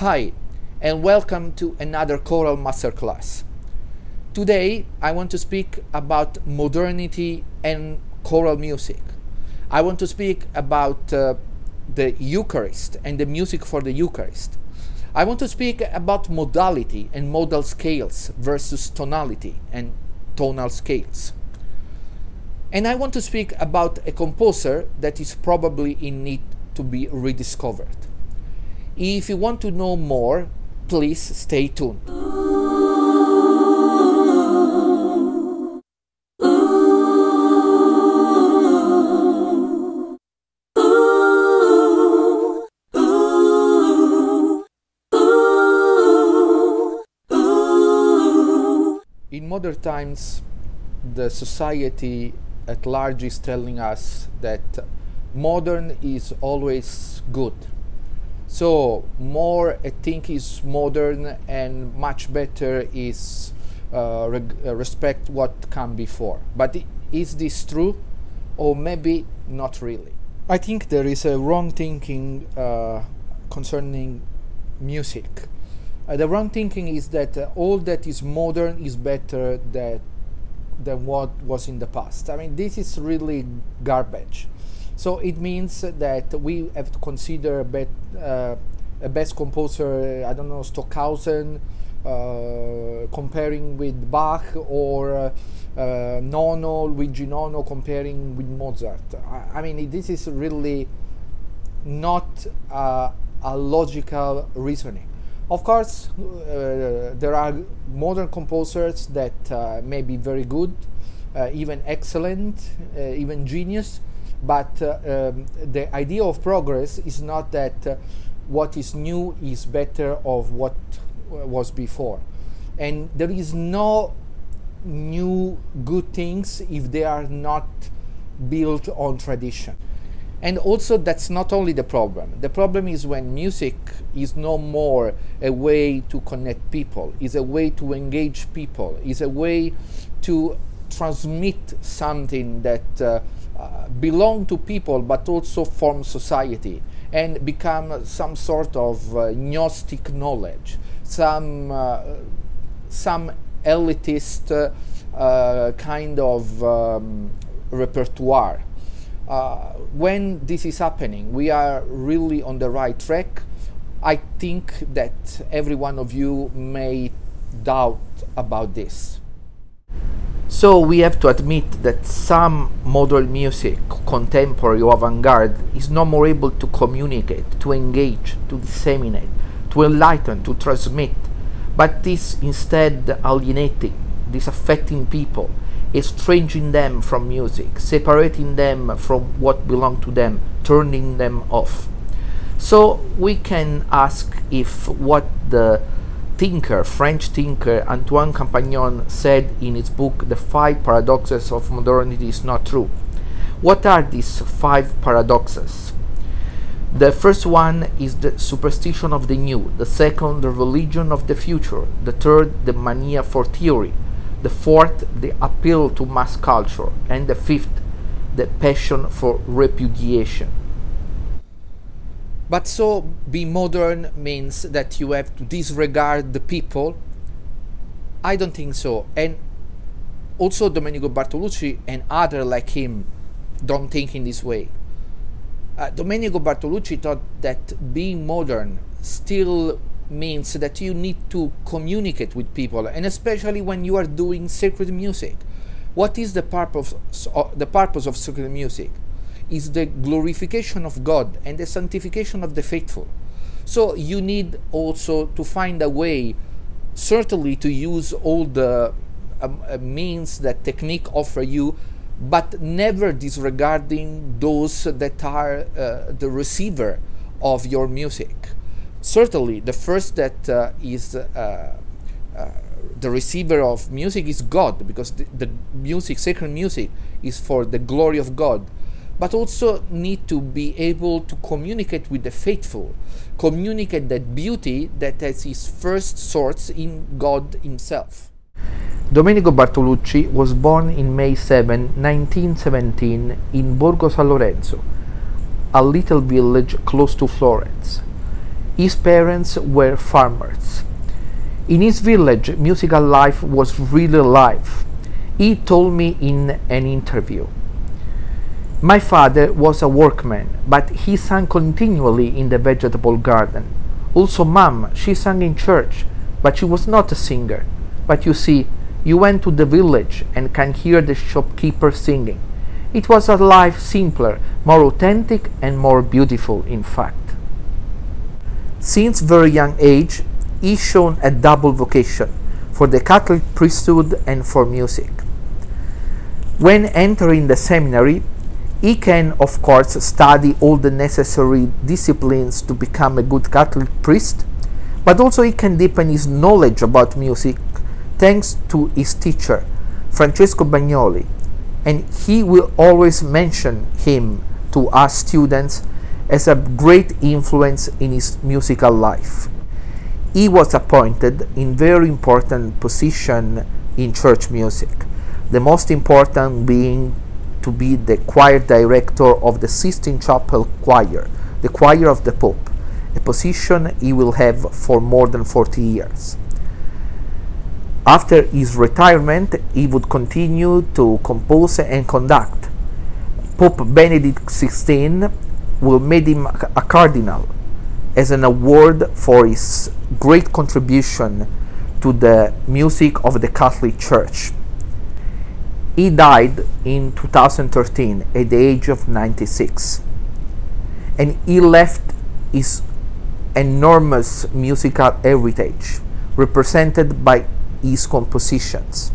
Hi, and welcome to another choral masterclass. Today, I want to speak about modernity and choral music. I want to speak about uh, the Eucharist and the music for the Eucharist. I want to speak about modality and modal scales versus tonality and tonal scales. And I want to speak about a composer that is probably in need to be rediscovered. If you want to know more, please stay tuned. In modern times, the society at large is telling us that modern is always good. So more I think is modern and much better is uh, uh, respect what come before. But is this true, or maybe not really? I think there is a wrong thinking uh, concerning music. Uh, the wrong thinking is that uh, all that is modern is better that than what was in the past. I mean, this is really garbage. So it means that we have to consider a, bet, uh, a best composer, I don't know, Stockhausen, uh, comparing with Bach, or uh, uh, Nono, Luigi Nono comparing with Mozart. I, I mean, this is really not a logical reasoning. Of course, uh, there are modern composers that uh, may be very good, even excellent, even genius, but uh, um, the idea of progress is not that uh, what is new is better of what was before. And there is no new good things if they are not built on tradition. And also, that's not only the problem. The problem is when music is no more a way to connect people, is a way to engage people, is a way to transmit something that uh, uh, belong to people but also form society and become some sort of uh, gnostic knowledge, some uh, some elitist uh, kind of um, repertoire. When this is happening, we are really on the right track. I think that every one of you may doubt about this. So we have to admit that some modern music, contemporary or avant-garde, is no more able to communicate, to engage, to disseminate, to enlighten, to transmit, but is instead alienating, disaffecting people, estranging them from music, separating them from what belongs to them, turning them off. So we can ask if what the thinker, French thinker Antoine Compagnon said in his book The Five Paradoxes of Modernity is not true. What are these five paradoxes? The first one is the superstition of the new, the second, the religion of the future, the third, the mania for theory, the fourth, the appeal to mass culture, and the fifth, the passion for repudiation. But so be modern means that you have to disregard the people? I don't think so. And also Domenico Bartolucci and other like him don't think in this way. Uh, Domenico Bartolucci thought that being modern still means that you need to communicate with people, and especially when you are doing sacred music. What is the purpose? Uh, the purpose of sacred music is the glorification of God and the sanctification of the faithful. So you need also to find a way, certainly to use all the um, uh, means that technique offer you, but never disregarding those that are uh, the receiver of your music. Certainly, the first that uh, is uh, uh, the receiver of music is God, because the, the music, sacred music, is for the glory of God but also need to be able to communicate with the faithful, communicate that beauty that has its first source in God Himself. Domenico Bartolucci was born in May 7, 1917, in Borgo San Lorenzo, a little village close to Florence. His parents were farmers. In his village, musical life was really alive. He told me in an interview. My father was a workman, but he sang continually in the vegetable garden. Also, mom, she sang in church, but she was not a singer. But you see, you went to the village and can hear the shopkeeper singing. It was a life simpler, more authentic, and more beautiful, in fact. Since very young age, he shown a double vocation for the Catholic priesthood and for music. When entering the seminary, he can, of course, study all the necessary disciplines to become a good Catholic priest, but also he can deepen his knowledge about music thanks to his teacher, Francesco Bagnoli, and he will always mention him to us students as a great influence in his musical life. He was appointed in very important position in church music, the most important being to be the choir director of the Sistine Chapel Choir, the choir of the Pope, a position he will have for more than 40 years. After his retirement, he would continue to compose and conduct. Pope Benedict XVI will make him a cardinal as an award for his great contribution to the music of the Catholic Church. He died in 2013 at the age of 96 and he left his enormous musical heritage represented by his compositions.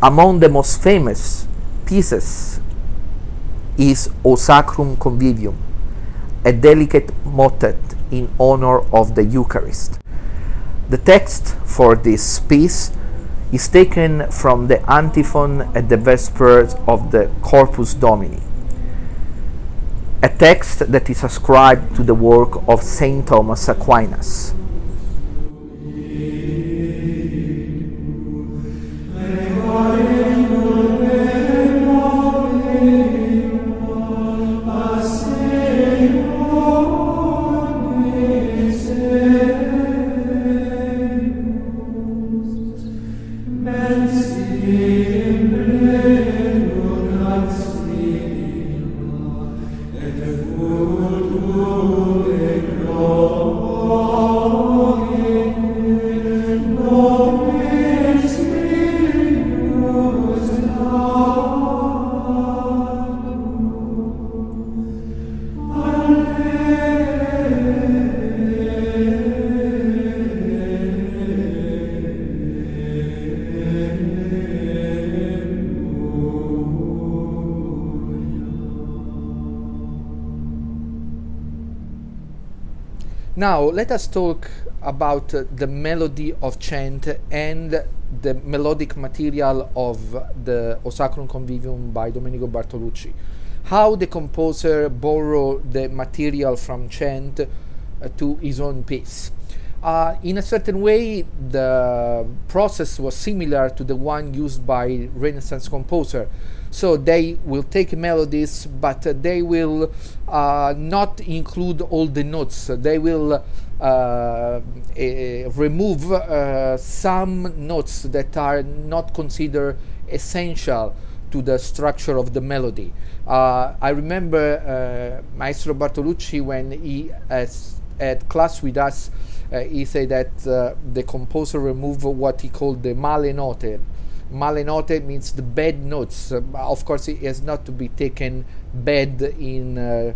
Among the most famous pieces is O Sacrum Convivium, a delicate motet in honor of the Eucharist. The text for this piece is taken from the antiphon at the Vespers of the Corpus Domini, a text that is ascribed to the work of St. Thomas Aquinas. Now, let us talk about uh, the melody of chant and the melodic material of the O Sacrum Convivium by Domenico Bartolucci. How the composer borrowed the material from chant uh, to his own piece. Uh, in a certain way, the process was similar to the one used by Renaissance composer so they will take melodies but uh, they will uh, not include all the notes. They will uh, eh, remove uh, some notes that are not considered essential to the structure of the melody. Uh, I remember uh, Maestro Bartolucci when he had class with us he said that the composer removed what he called the male note male note means the bad notes. Uh, of course, it is not to be taken bad in uh,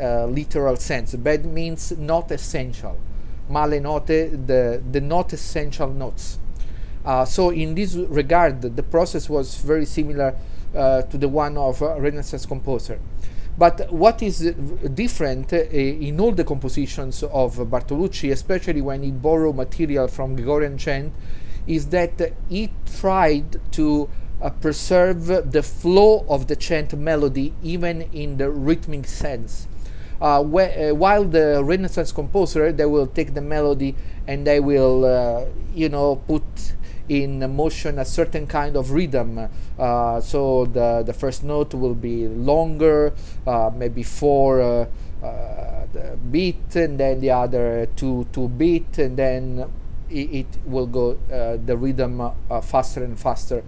uh, literal sense. Bad means not essential. Male note, the, the not essential notes. Uh, so in this regard, the process was very similar uh, to the one of Renaissance composer. But what is different uh, in all the compositions of Bartolucci, especially when he borrowed material from Gregorian chant, is that he tried to uh, preserve the flow of the chant melody even in the rhythmic sense. Uh, wh uh, while the Renaissance composer, they will take the melody and they will, uh, you know, put in motion a certain kind of rhythm. Uh, so the, the first note will be longer, uh, maybe four beat and then the other two two beat and then it, will go uh, the rhythm uh, faster and faster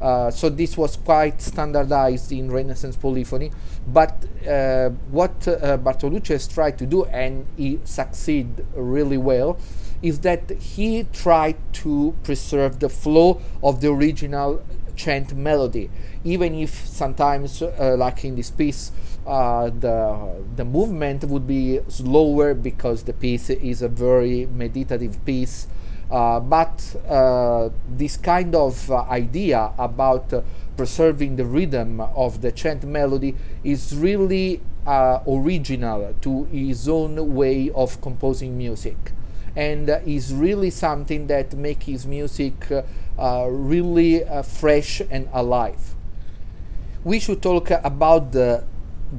uh, so this was quite standardized in Renaissance polyphony. But what Bartolucci has tried to do, and he succeed really well, is that he tried to preserve the flow of the original chant melody, even if sometimes, uh, like in this piece, uh, the the movement would be slower because the piece is a very meditative piece but uh, this kind of uh, idea about preserving the rhythm of the chant melody is really original to his own way of composing music and uh, is really something that makes his music uh, uh, really fresh and alive. We should talk about the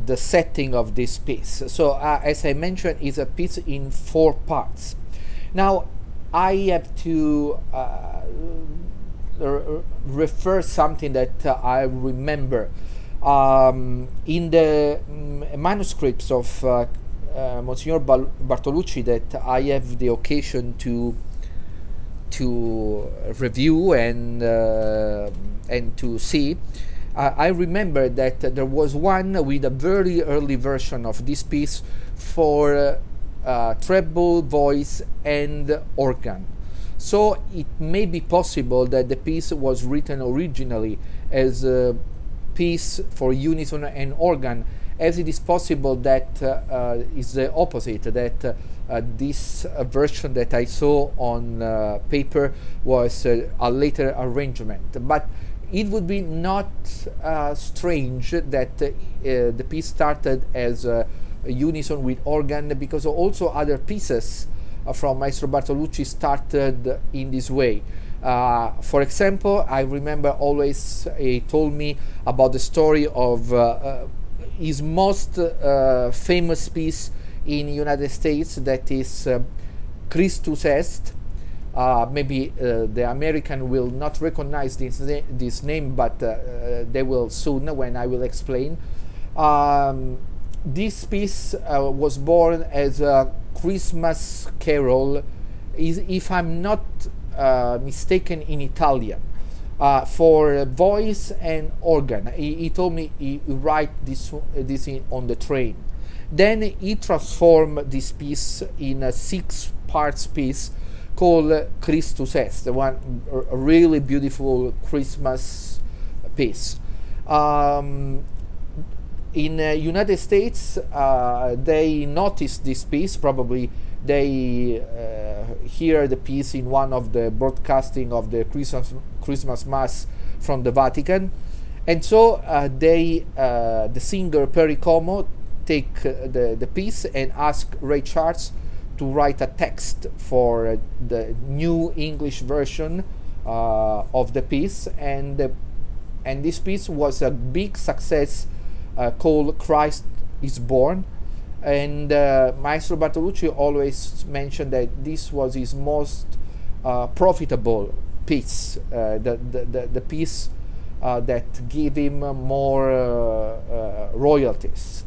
the setting of this piece. So, as I mentioned, it's a piece in four parts. Now, I have to uh, refer something that uh, I remember um, in the mm, manuscripts of uh, uh, Monsignor Bartolucci that I have the occasion to to review and uh, and to see. I remember that there was one with a very early version of this piece for uh, uh, treble voice and organ. So it may be possible that the piece was written originally as a piece for unison and organ, as it is possible that uh, uh, is the opposite, that uh, this version that I saw on uh, paper was uh, a later arrangement. But it would be not strange that the piece started as unison with organ because also other pieces uh, from Maestro Bartolucci started in this way. Uh, for example, I remember always he told me about the story of uh, uh his most uh, famous piece in United States that is uh, Christus Est. maybe the American will not recognize this, na this name, but they will soon when I will explain. Um, this piece uh, was born as a Christmas carol, is, if I'm not uh, mistaken, in Italian. Uh, for voice and organ. He, he told me he, he write this this in, on the train. Then he transformed this piece in a six parts piece called Christus Est, the one really beautiful Christmas piece. Um, in uh, United States, uh, they noticed this piece. Probably they uh, hear the piece in one of the broadcasting of the Christmas Christmas Mass from the Vatican, and so uh, they, uh, the singer Perry Como, take uh, the the piece and ask Ray Charles to write a text for the new English version of the piece, and and this piece was a big success called Christ is Born. And uh, Maestro Bartolucci always mentioned that this was his most uh, profitable piece, uh, the, the, the, the, piece uh, that gave him more uh, royalties.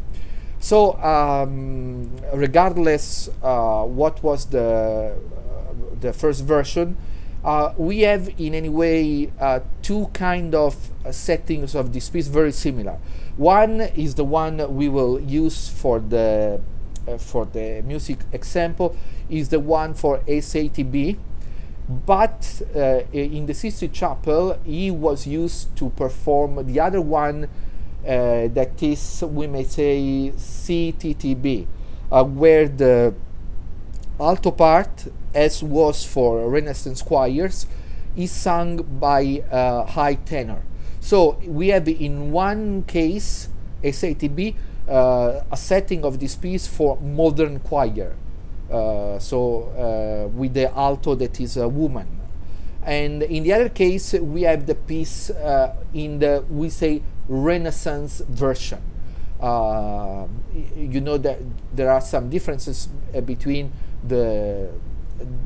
So, um, regardless what was the, the first version, uh, we have in any way uh, two kind of uh, settings of this piece very similar. One is the one we will use for the uh, for the music example is the one for SATB but uh, in the Sistine Chapel he was used to perform the other one uh, that is we may say CTTB where the alto part, as was for Renaissance choirs, is sung by a high tenor. So we have in one case, SATB, uh, a setting of this piece for modern choir. Uh, so uh, with the alto that is a woman. And in the other case, we have the piece uh, in the, we say, Renaissance version. Uh, you know that there are some differences uh, between the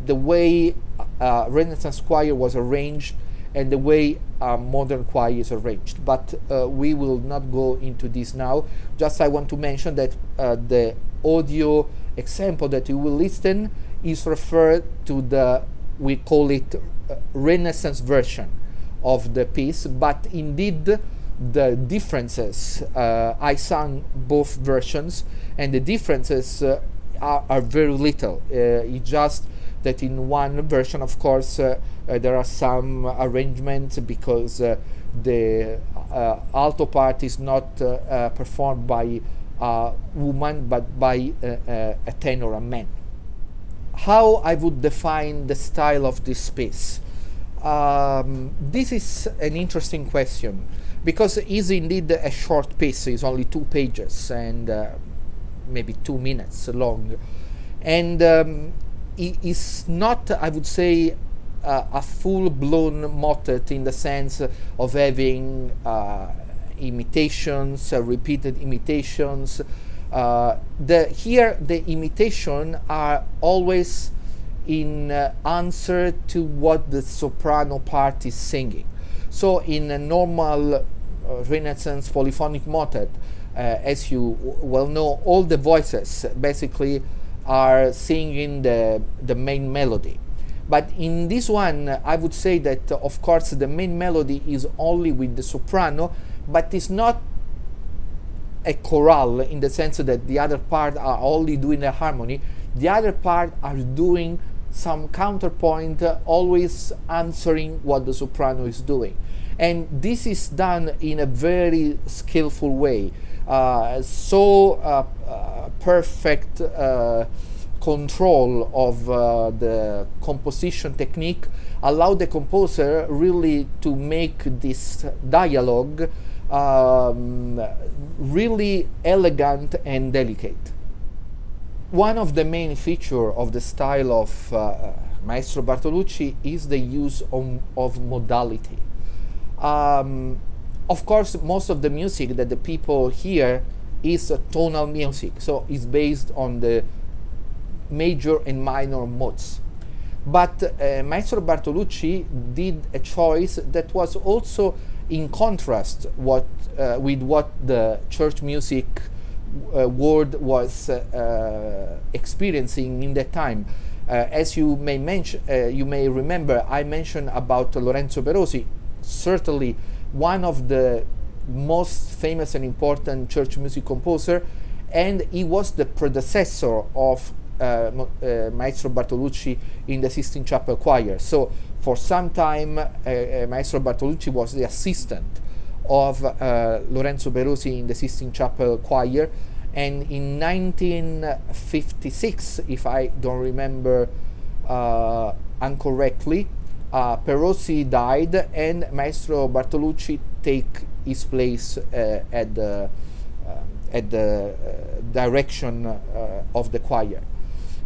the way Renaissance choir was arranged and the way uh, modern choir is arranged. But uh, we will not go into this now. Just I want to mention that uh, the audio example that you will listen is referred to the we call it uh, Renaissance version of the piece, but indeed the differences uh, I sang both versions, and the differences uh, are, are, very little. Uh, it's just that in one version, of course, uh, uh, there are some arrangements because the alto part is not performed by a woman but by a tenor, or a man how I would define the style of this piece. Um, this is an interesting question because it is indeed a short piece. It's only two pages and uh, maybe two minutes long, and um, is not, I would say, uh, a full-blown motet in the sense of having uh, imitations, uh, repeated imitations, the here the imitation are always in uh, answer to what the soprano part is singing. So in a normal uh, Renaissance polyphonic motet, uh, as you well know, all the voices basically are singing the, the main melody. But in this one, I would say that, of course, the main melody is only with the soprano, but it's not a chorale in the sense that the other part are only doing a harmony, the other part are doing some counterpoint, uh, always answering what the soprano is doing. And this is done in a very skillful way. Uh, so uh, uh perfect control of the composition technique allow the composer really to make this dialogue um, really elegant and delicate. One of the main features of the style of uh, Maestro Bartolucci is the use of, of modality. Um, of course, most of the music that the people hear is tonal music, so it's based on the major and minor modes. But uh, Maestro Bartolucci did a choice that was also in contrast what, uh, with what the church music uh, world was uh, experiencing in that time. Uh, as you may mention, uh, you may remember, I mentioned about Lorenzo Perosi, certainly one of the most famous and important church music composer, and he was the predecessor of uh, Maestro Bartolucci in the Sistine Chapel Choir. So for some time, uh, uh, Maestro Bartolucci was the assistant of uh, Lorenzo Perosi in the Sistine Chapel Choir. And in 1956, if I don't remember uh, incorrectly, uh, Perosi died and Maestro Bartolucci take his place uh, at the, at the direction of the choir.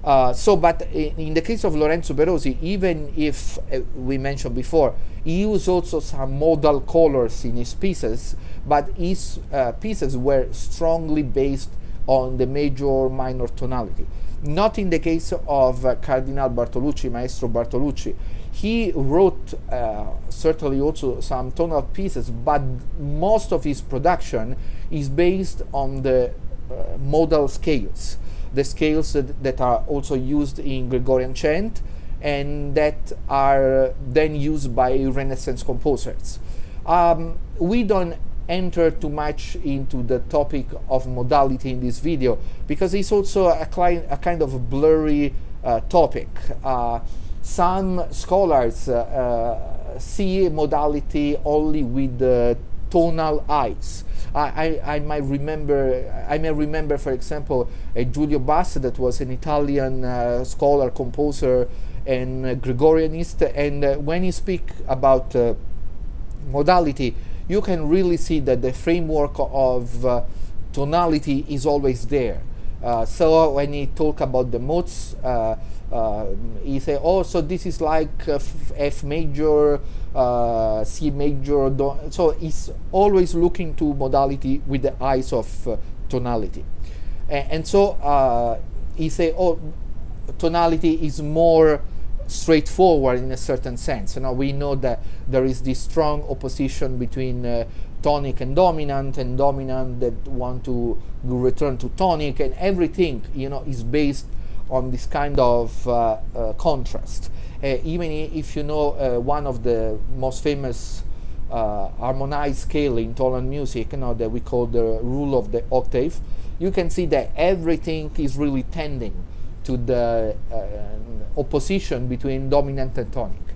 Uh, so, but in the case of Lorenzo Perosi, even if uh, we mentioned before, he used also some modal colors in his pieces, but his uh, pieces were strongly based on the major minor tonality. Not in the case of uh, Cardinal Bartolucci, Maestro Bartolucci. He wrote uh, certainly also some tonal pieces, but most of his production is based on the modal scales the scales that are also used in Gregorian chant and that are then used by Renaissance composers. Um, we don't enter too much into the topic of modality in this video because it's also a, a kind of blurry uh, topic. Uh, some scholars uh, uh see modality only with the tonal eyes. I, I, might remember I may remember for example uh, Giulio Bas that was an Italian uh, scholar composer and Gregorianist and uh, when he speak about modality you can really see that the framework of uh, tonality is always there so when he talk about the modes he say oh so this is like F major uh, C major. So he's always looking to modality with the eyes of uh, tonality. A and so uh, he say, oh, tonality is more straightforward in a certain sense. You know, we know that there is this strong opposition between uh, tonic and dominant and dominant that want to return to tonic and everything you know is based on this kind of uh, uh, contrast uh, even if you know uh, one of the most famous uh, harmonized scale in tonal music you know that we call the rule of the octave you can see that everything is really tending to the uh, opposition between dominant and tonic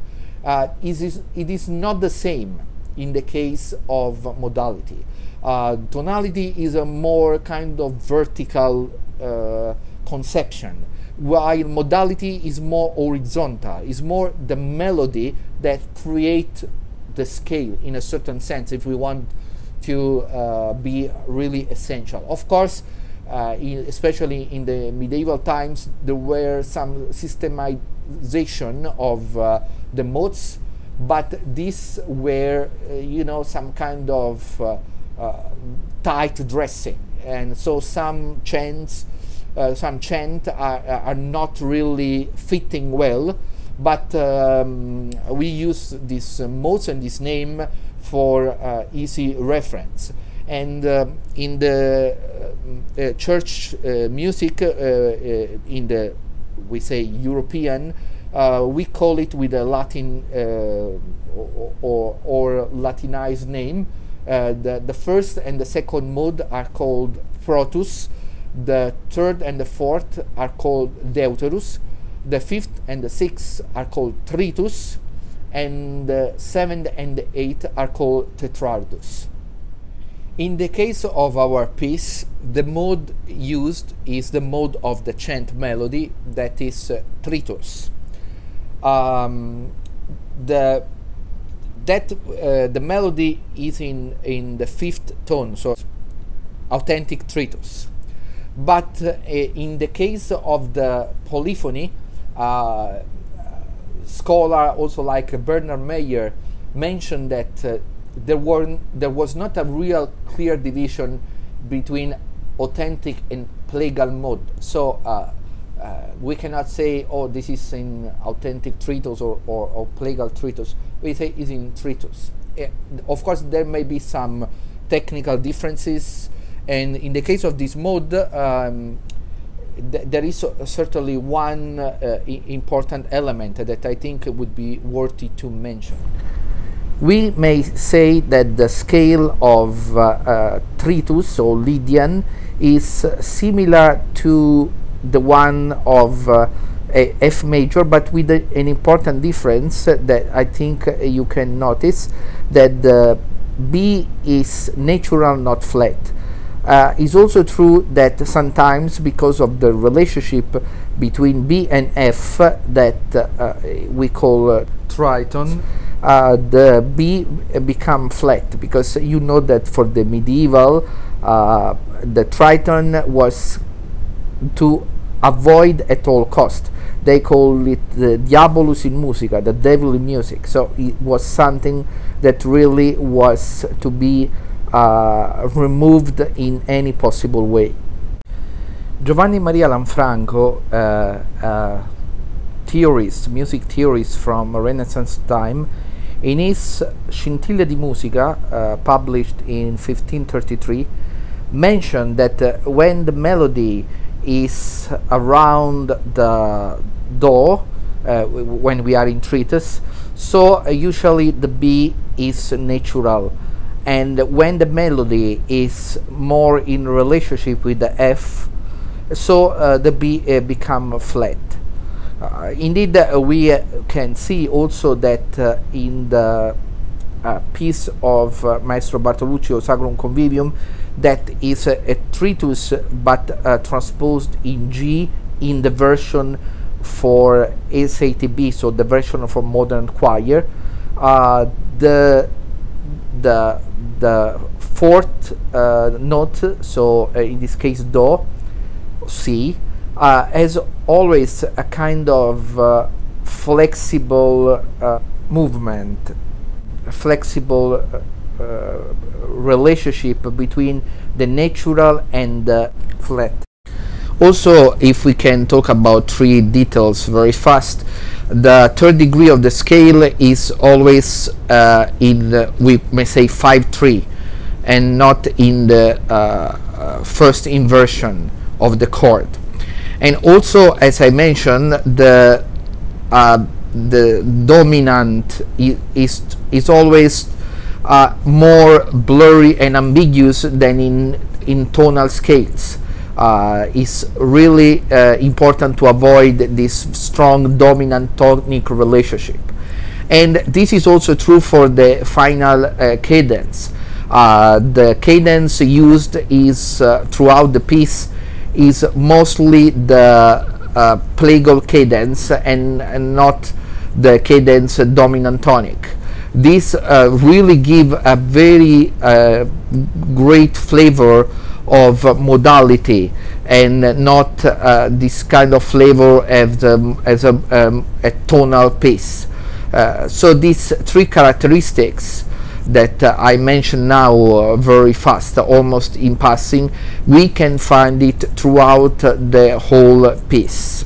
it is, it is not the same in the case of modality. Uh, tonality is a more kind of vertical uh, conception, while modality is more horizontal, is more the melody that create the scale in a certain sense if we want to uh, be really essential. Of course, uh, in, especially in the medieval times, there were some systemization of uh, the modes but these were, uh, you know, some kind of uh, uh, tight dressing, and so some chants, some chant are, are not really fitting well. But um, we use this modes and this name for easy reference and uh, in the uh, uh, church music in the we say European uh, we call it with a Latin uh, or, or, Latinized name. Uh, the, the first and the second mode are called Protus. The third and the fourth are called Deuterus. The fifth and the sixth are called Tritus. And the seventh and the eighth are called Tetrardus. In the case of our piece, the mode used is the mode of the chant melody, that is uh, tritus um, the that uh, the melody is in in the fifth tone, so authentic tritus. But uh, in the case of the polyphony, uh, scholar also like Bernhard Meier mentioned that uh, there were there was not a real clear division between authentic and plagal mode. So uh, uh, we cannot say, oh, this is in authentic tritus or, or, or plagal tritus. We say it's in tritus. Uh, of course, there may be some technical differences, and in the case of this mode, um, th there is certainly one uh, important element that I think would be worthy to mention. We may say that the scale of uh, uh, tritus or Lydian is similar to the one of uh, F major, but with a, an important difference that I think you can notice that the B is natural, not flat. Uh, also true that sometimes because of the relationship between B and F that uh, we call uh, tritone, uh, the B become flat because you know that for the medieval uh, the tritone was to avoid at all cost. They call it the diabolus in musica, the devil in music. So it was something that really was to be uh, removed in any possible way. Giovanni Maria Lanfranco, uh, uh, theorist, music theorist from Renaissance time, in his Scintille di Musica, uh, published in 1533, mentioned that uh, when the melody is around the door uh, when we are in tritus so uh, usually the B is natural. And when the melody is more in relationship with the F so uh, the B uh, become flat indeed uh, we can see also that in the piece of Maestro Bartolucci Sacrum Convivium that is a, tritus but uh, transposed in G in the version for SATB, so the version for modern choir. Uh, the the the fourth uh, note, so uh, in this case Do, C, uh, has always a kind of uh, flexible movement, flexible uh, relationship between the natural and the flat. Also, if we can talk about three details very fast, the third degree of the scale is always uh, in, the, we may say 5-3. and not in the uh, uh, first inversion of the chord. And also, as I mentioned, the uh, the dominant is is always uh, more blurry and ambiguous than in in tonal scales. Uh, it's really uh, important to avoid this strong dominant tonic relationship. And this is also true for the final uh, cadence. Uh, the cadence used is uh, throughout the piece is mostly the uh, plagal cadence and, and, not the cadence dominant tonic. This uh, really give a very uh, great flavor of modality and not uh, this kind of flavor as, um, as a, um, a tonal piece. Uh, so these three characteristics that uh, I mentioned now uh, very fast, almost in passing, we can find it throughout the whole piece.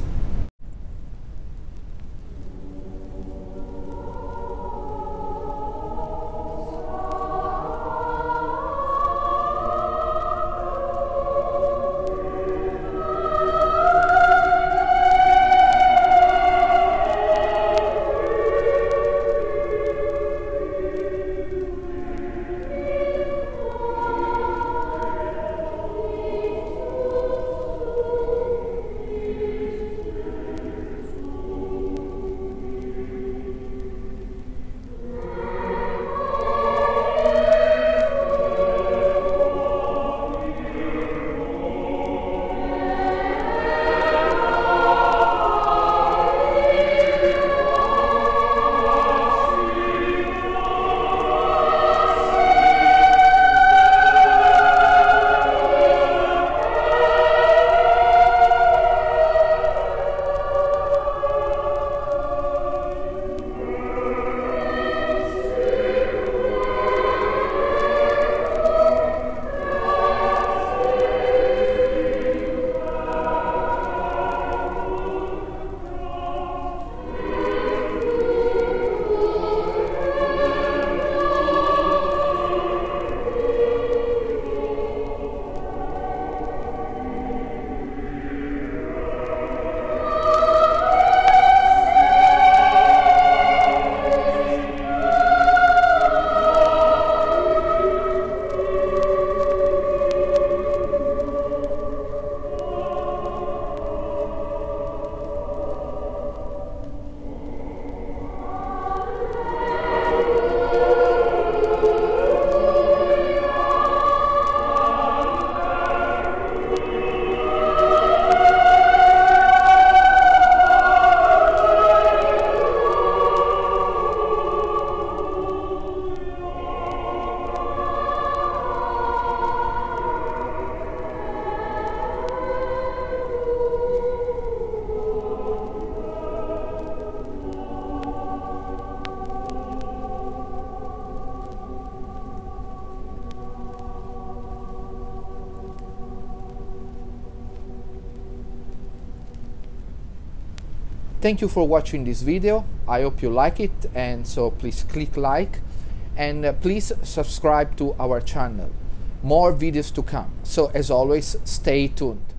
Thank you for watching this video. I hope you like it and so please click like and uh, please subscribe to our channel. More videos to come. So as always stay tuned